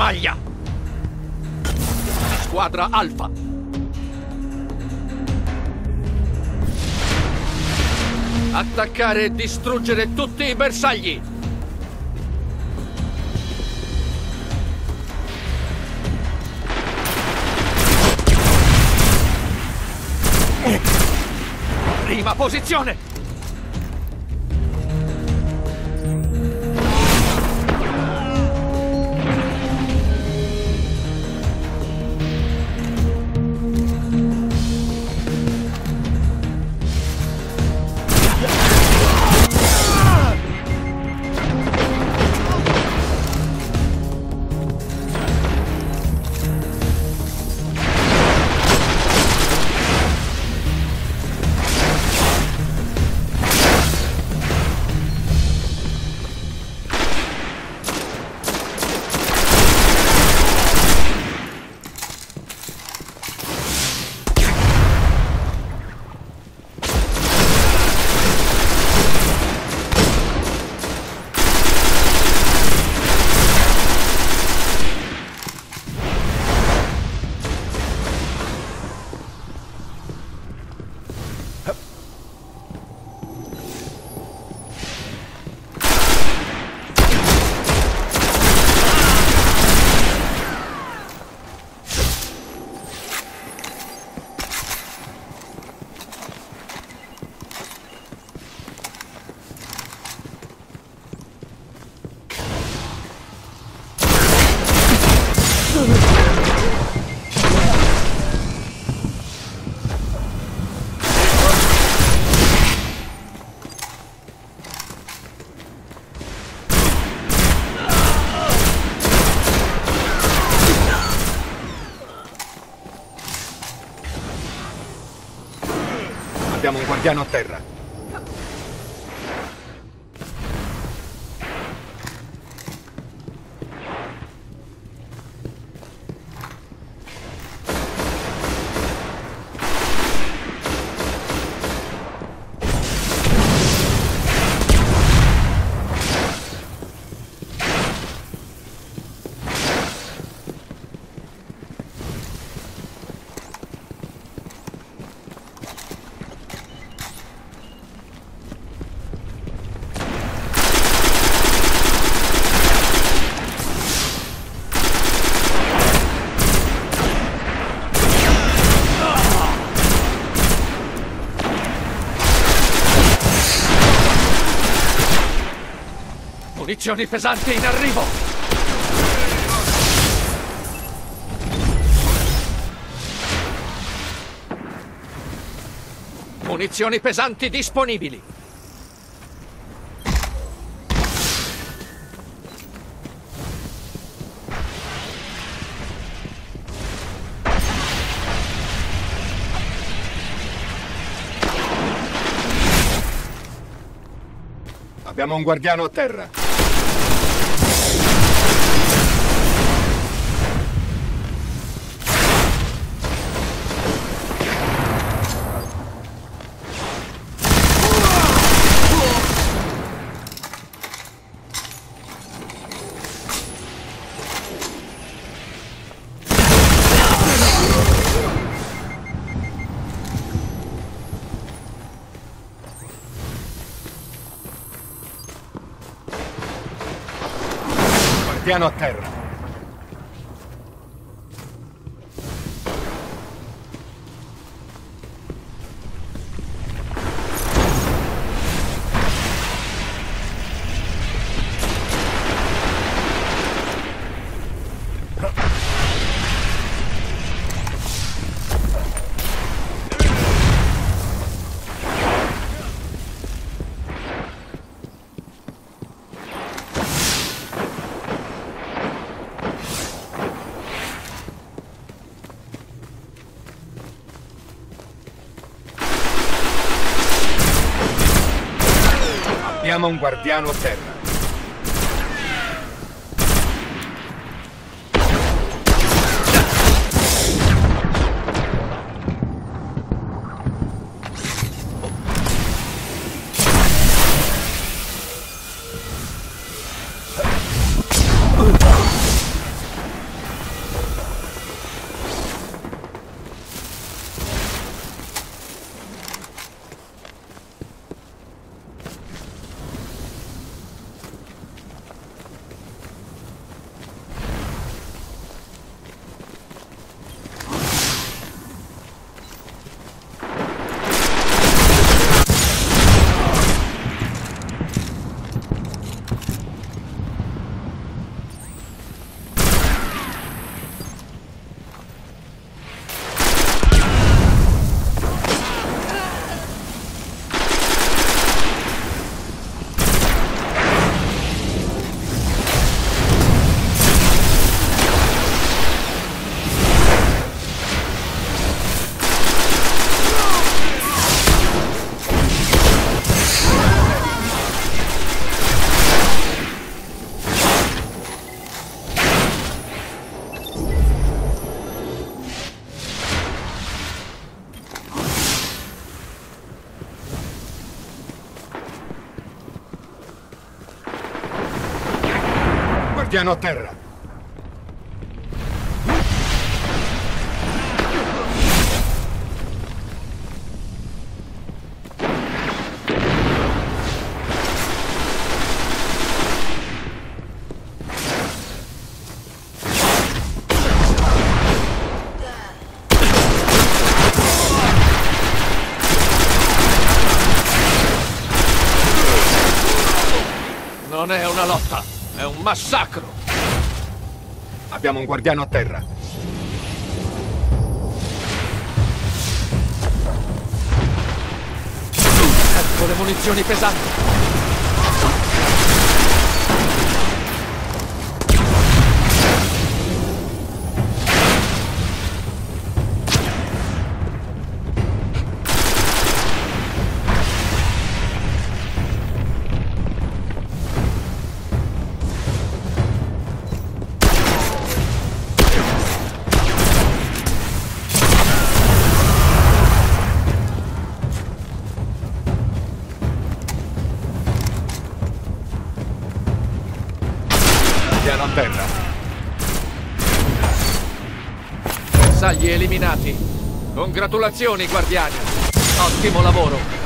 maglia! Squadra Alfa! Attaccare e distruggere tutti i bersagli! Prima posizione! Abbiamo un guardiano a terra. Munizioni pesanti in arrivo! Munizioni pesanti disponibili! Abbiamo un guardiano a terra. Guardiano a terra. Abbiamo un guardiano a terra. Guardiano a terra. Non è una lotta, è un massacro. Abbiamo un guardiano a terra. Ecco le munizioni pesanti. Guardiano a terra. Bersagli eliminati. Congratulazioni, guardiani. Ottimo lavoro.